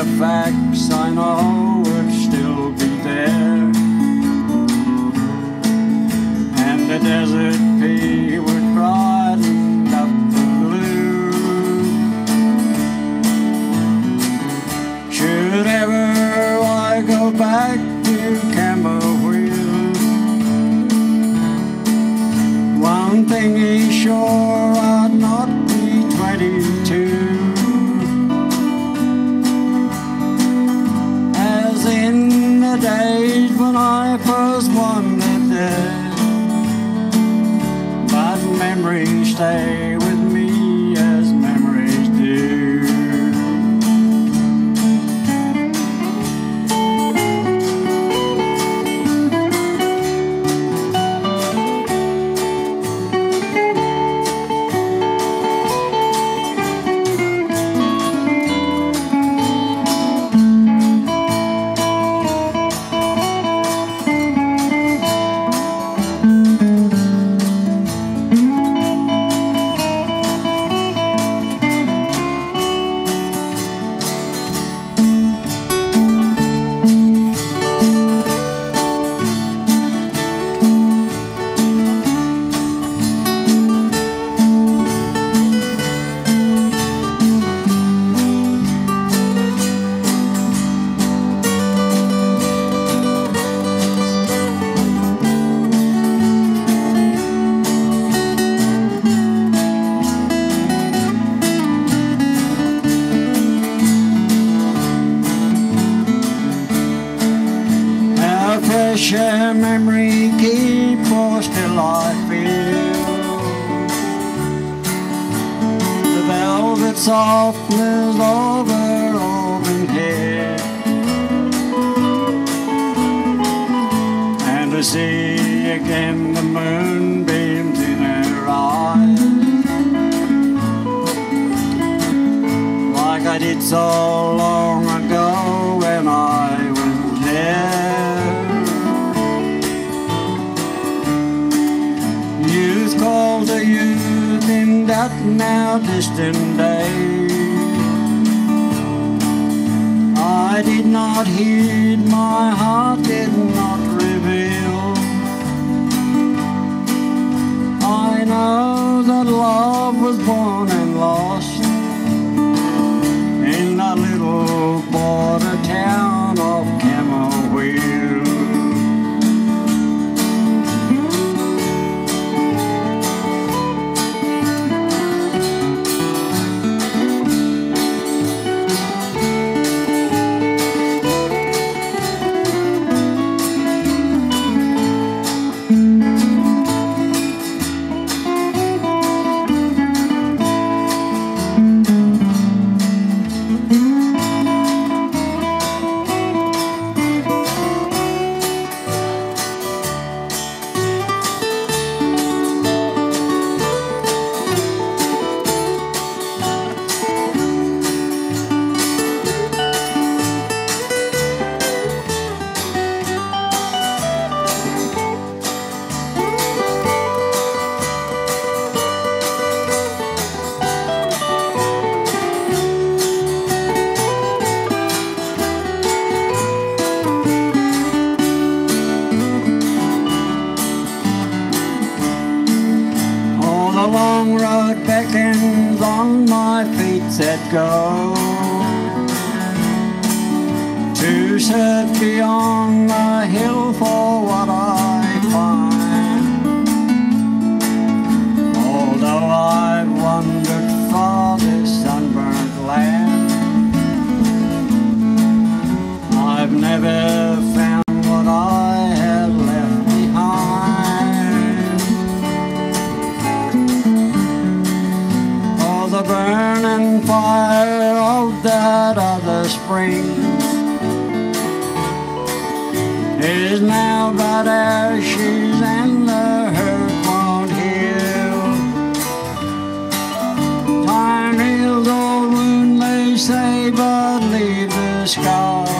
spinifex I know would still be there, and the desert pea would brighten up the blue. Should ever I go back to Camooweal, one thing is sure, I'd not be 22. I one wandered there, but memories stay uh, memory keep for still I feel. The velvet softness of her auburn hair And to see again the moonbeams in her eyes. Like I did so long ago now distant day. I did not heed, my heart did not reveal. I know that love was born go. To search beyond the hill for what I find fire of that other spring is now but ashes and the hurt won't heal. Time heals all wound, they say, but the sky.